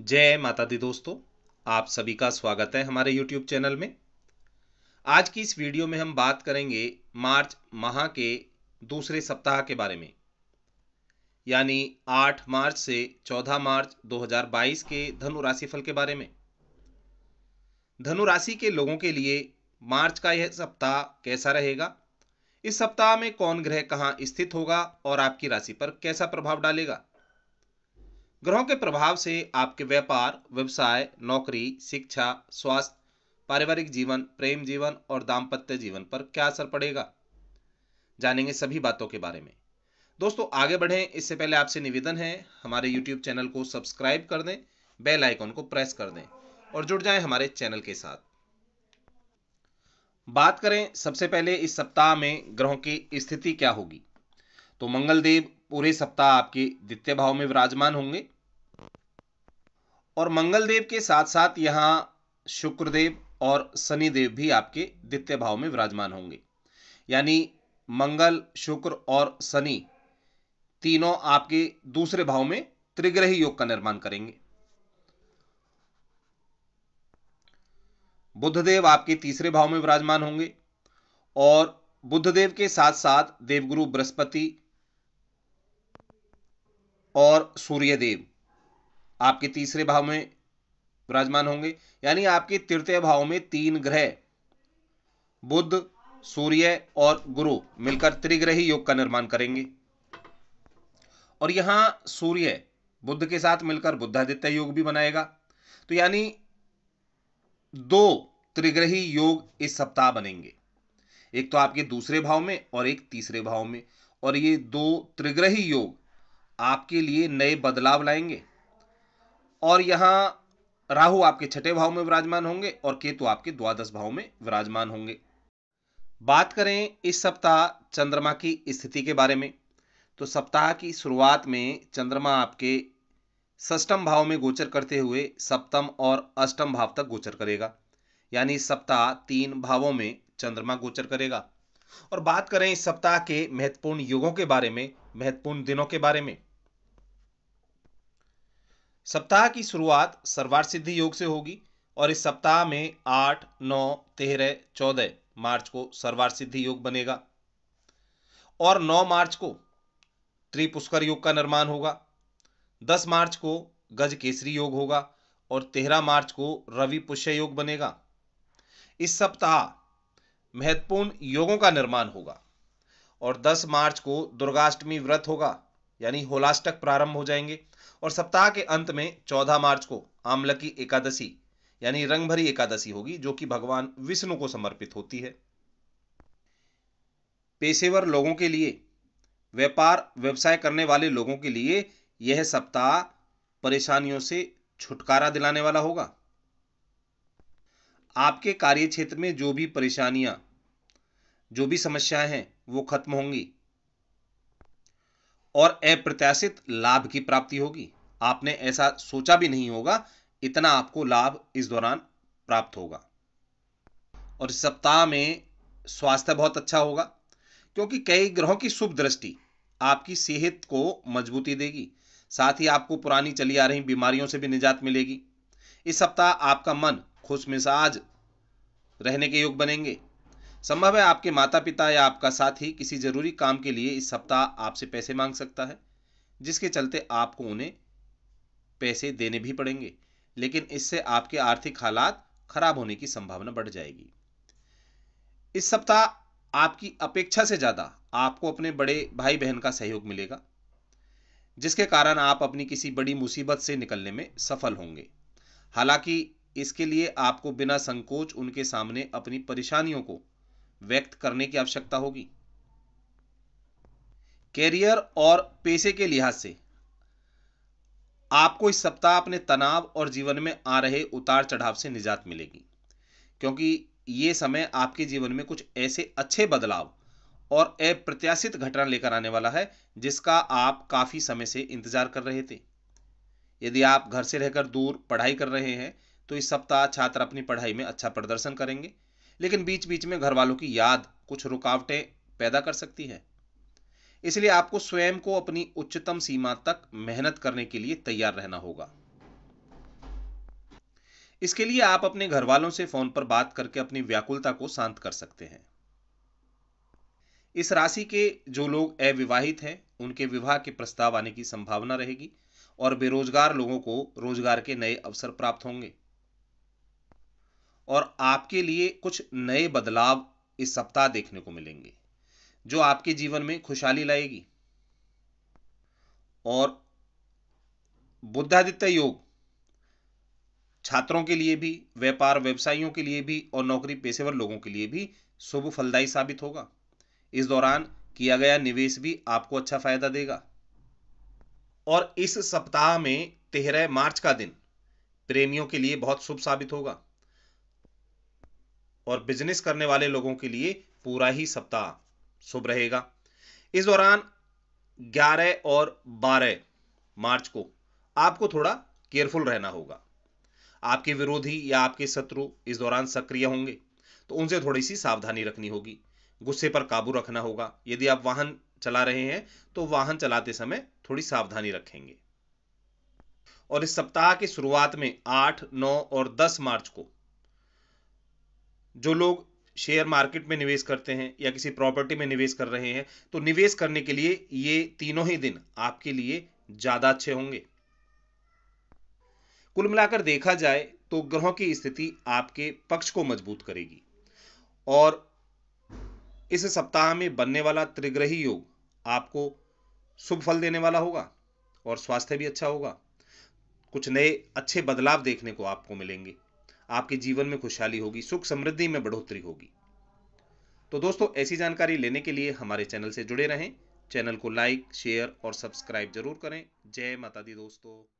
जय माता दी दोस्तों, आप सभी का स्वागत है हमारे YouTube चैनल में। आज की इस वीडियो में हम बात करेंगे मार्च माह के दूसरे सप्ताह के बारे में। यानी 8 मार्च से 14 मार्च 2022 के धनु राशि फल के बारे में। धनु राशि के लोगों के लिए मार्च का यह सप्ताह कैसा रहेगा? इस सप्ताह में कौन ग्रह कहाँ स्थित होगा और आपकी राशि पर कैसा प्रभाव डालेगा? ग्रहों के प्रभाव से आपके व्यापार, व्यवसाय, नौकरी, शिक्षा, स्वास्थ्य, पारिवारिक जीवन, प्रेम जीवन और दाम्पत्य जीवन पर क्या असर पड़ेगा? जानेंगे सभी बातों के बारे में। दोस्तों, आगे बढ़ें। इससे पहले आपसे निवेदन है, हमारे YouTube चैनल को सब्सक्राइब कर दें, बेल आइकन को प्रेस कर दें और जुड़ जाएँ हमारे चैनल के साथ। बात करें सबसे पहले इस सप्ताह में ग्रहों की स्थिति क्या होगी? तो मंगलदेव पूरे सप्ताह आपके द्वितीय भाव में विराजमान होंगे। और मंगल देव के साथ साथ यहाँ शुक्रदेव और शनिदेव भी आपके द्वितीय भाव में विराजमान होंगे। यानी मंगल, शुक्र और शनि तीनों आपके दूसरे भाव में त्रिग्रही योग का निर्माण करेंगे। बुद्धदेव आपके तीसरे भाव में विराजमान होंगे और बुद्धदेव के साथ साथ देवगुरु बृहस्पति और सूर्यदेव आपके तीसरे भाव में विराजमान होंगे। यानी आपके तृतीय भाव में तीन ग्रह बुद्ध सूर्य और गुरु मिलकर त्रिग्रही योग का निर्माण करेंगे। और यहाँ सूर्य बुद्ध के साथ मिलकर बुद्धादित्य योग भी बनाएगा। तो यानी दो त्रिग्रही योग इस सप्ताह बनेंगे। एक तो आपके दूसरे भाव में और एक तीसरे भाव में। और ये दो त्रिग्रही योग आपके लिए नए बदलाव लाएँगे। और यहाँ राहु आपके छठे भाव में विराजमान होंगे और केतु आपके द्वादश भाव में विराजमान होंगे। बात करें इस सप्ताह चंद्रमा की स्थिति के बारे में तो सप्ताह की शुरुआत में चंद्रमा आपके षष्टम भाव में गोचर करते हुए सप्तम और अष्टम भाव तक गोचर करेगा। यानी सप्ताह तीन भावों में चंद्रमा गोचर करेगा। और बात करें इस सप्ताह के महत्वपूर्ण युगों के बारे में, महत्वपूर्ण दिनों के बारे में सप्ताह की शुरुआत सर्वार सिद्धि योग से होगी और इस सप्ताह में आठ, नौ, तेरह, चौदह मार्च को सर्वार सिद्धि योग बनेगा। और नौ मार्च को त्रिपुष्कर योग का निर्माण होगा। दस मार्च को गज केसरी योग होगा और तेरह मार्च को रवि पुष्य योग बनेगा। इस सप्ताह महत्वपूर्ण योगों का निर्माण होगा और 10 मार्च को दुर्गाष्टमी व्रत होगा, यानी होलाष्टक प्रारंभ हो जाएँगे। और सप्ताह के अंत में 14 मार्च को आमलकी एकादशी, यानी रंग भरी एकादशी होगी, जो कि भगवान विष्णु को समर्पित होती है। पेशेवर लोगों के लिए, व्यापार, व्यवसाय करने वाले लोगों के लिए यह सप्ताह परेशानियों से छुटकारा दिलाने वाला होगा। आपके कार्य क्षेत्र में जो भी परेशानियाँ, जो भी समस्याएँ हैं, वो खत्म होंगी और अप्रत्याशित लाभ की प्राप्ति होगी। आपने ऐसा सोचा भी नहीं होगा, इतना आपको लाभ इस दौरान प्राप्त होगा। और इस सप्ताह में स्वास्थ्य बहुत अच्छा होगा, क्योंकि कई ग्रहों की शुभ दृष्टि आपकी सेहत को मजबूती देगी। साथ ही आपको पुरानी चली आ रही बीमारियों से भी निजात मिलेगी। इस सप्ताह आपका मन खुश मिजाज रहने के योग बनेंगे। संभव है आपके माता पिता या आपका साथी किसी ज़रूरी काम के लिए इस सप्ताह आपसे पैसे मांग सकता है, जिसके चलते आपको उन्हें पैसे देने भी पड़ेंगे, लेकिन इससे आपके आर्थिक हालात खराब होने की संभावना बढ़ जाएगी। इस सप्ताह आपकी अपेक्षा से ज़्यादा आपको अपने बड़े भाई बहन का सहयोग मिलेगा, जिसके कारण आप अपनी किसी बड़ी मुसीबत से निकलने में सफल होंगे। हालाँकि इसके लिए आपको बिना संकोच उनके सामने अपनी परेशानियों को व्यक्त करने की आवश्यकता होगी। कैरियर और पेशे के लिहाज से आपको इस सप्ताह अपने तनाव और जीवन में आ रहे उतार चढ़ाव से निजात मिलेगी, क्योंकि ये समय आपके जीवन में कुछ ऐसे अच्छे बदलाव और अप्रत्याशित घटना लेकर आने वाला है, जिसका आप काफ़ी समय से इंतज़ार कर रहे थे। यदि आप घर से रहकर दूर पढ़ाई कर रहे हैं तो इस सप्ताह छात्र अपनी पढ़ाई में अच्छा प्रदर्शन करेंगे, लेकिन बीच बीच में घर वालों की याद कुछ रुकावटें पैदा कर सकती है। इसलिए आपको स्वयं को अपनी उच्चतम सीमा तक मेहनत करने के लिए तैयार रहना होगा। इसके लिए आप अपने घर वालों से फ़ोन पर बात करके अपनी व्याकुलता को शांत कर सकते हैं। इस राशि के जो लोग अविवाहित हैं, उनके विवाह के प्रस्ताव आने की संभावना रहेगी और बेरोजगार लोगों को रोज़गार के नए अवसर प्राप्त होंगे। और आपके लिए कुछ नए बदलाव इस सप्ताह देखने को मिलेंगे। जो आपके जीवन में खुशहाली लाएगी। और बुद्धादित्य योग छात्रों के लिए भी, व्यापार व्यवसायियों के लिए भी और नौकरी पेशेवर लोगों के लिए भी शुभ फलदायी साबित होगा। इस दौरान किया गया निवेश भी आपको अच्छा फ़ायदा देगा। और इस सप्ताह में तेरह मार्च का दिन प्रेमियों के लिए बहुत शुभ साबित होगा। और बिज़नेस करने वाले लोगों के लिए पूरा ही सप्ताह। शुभ रहेगा। इस दौरान 11 और 12 मार्च को आपको थोड़ा केयरफुल रहना होगा। आपके विरोधी या आपके शत्रु इस दौरान सक्रिय होंगे तो उनसे थोड़ी सी सावधानी रखनी होगी। गुस्से पर काबू रखना होगा। यदि आप वाहन चला रहे हैं तो वाहन चलाते समय थोड़ी सावधानी रखेंगे। और इस सप्ताह की शुरुआत में 8, 9 और 10 मार्च को जो लोग शेयर मार्केट में निवेश करते हैं या किसी प्रॉपर्टी में निवेश कर रहे हैं तो निवेश करने के लिए ये तीनों ही दिन आपके लिए ज़्यादा अच्छे होंगे। कुल मिलाकर देखा जाए तो ग्रहों की स्थिति आपके पक्ष को मज़बूत करेगी। और इस सप्ताह में बनने वाला त्रिग्रही योग आपको शुभ फल देने वाला होगा और स्वास्थ्य भी अच्छा होगा। कुछ नए अच्छे बदलाव देखने को आपको मिलेंगे। आपके जीवन में खुशहाली होगी, सुख समृद्धि में बढ़ोतरी होगी। तो दोस्तों, ऐसी जानकारी लेने के लिए हमारे चैनल से जुड़े रहें। चैनल को लाइक, शेयर और सब्सक्राइब ज़रूर करें। जय माता दी दोस्तों।